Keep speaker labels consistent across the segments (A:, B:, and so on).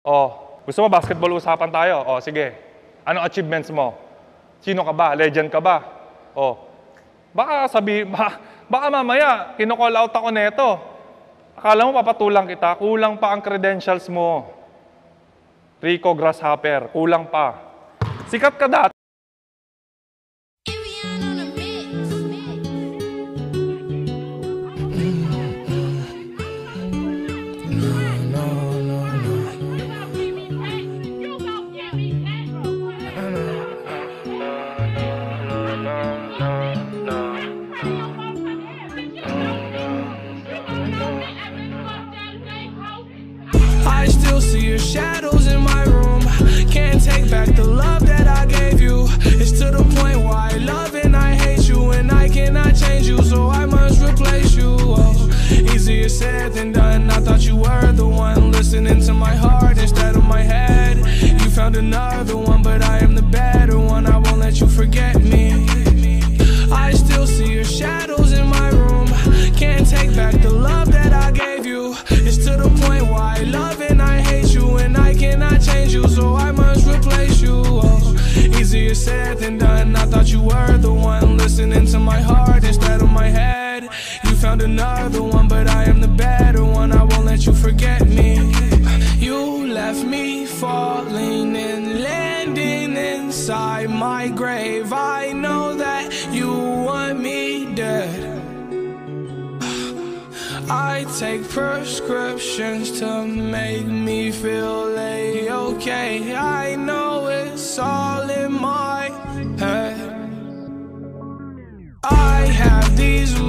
A: Oh, gusto mo basketball usapan tayo? Oh, sige. Anong achievements mo? Sino ka ba? Legend ka ba? Oh, baka sabi, baka, baka mamaya, kinocall out ako neto. Akala mo papatulang kita, kulang pa ang credentials mo. Rico Grasshopper, kulang pa. Sikat ka dati.
B: I still see your shadows in my room. Can't take back the love that I gave you. It's to the point where I love and I hate you, and I cannot change you, so I must replace you. Oh, easier said than done. I thought you were the one listening easier said than done. I thought you were the one listening to my heart instead of my head. You found another one, but I am the better one. I won't let you forget me. You left me falling and landing inside my grave. I know that you want me dead. I take prescriptions to make me feel a-okay. I know it's all these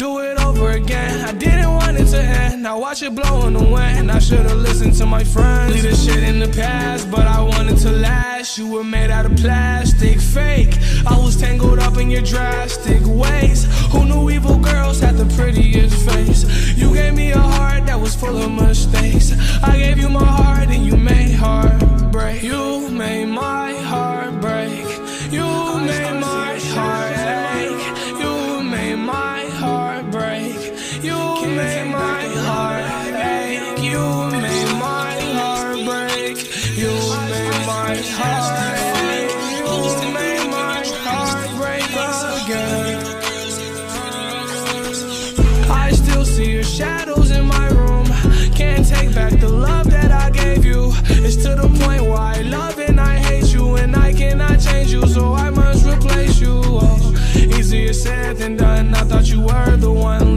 B: do it over again. I didn't want it to end. Now watch it blow in the wind. I should've listened to my friends. Leave this shit in the past, but I wanted to last. You were made out of plastic, fake. I was tangled up in your drastic ways. Who knew evil girls had the prettiest face? You gave me a heart that was full of mistakes. I gave you my heart and you made heartbreak. You made my You my heart break. You my heart. You my heart break again. I still see your shadows in my room. Can't take back the love that I gave you. It's to the point where I love and I hate you, and I cannot change you, so I must replace you. Oh, easier said than done. I thought you were the one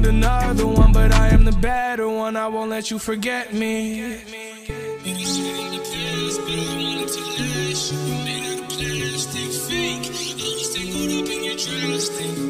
B: Found another one, but I am the better one. I won't let you forget me. Easier said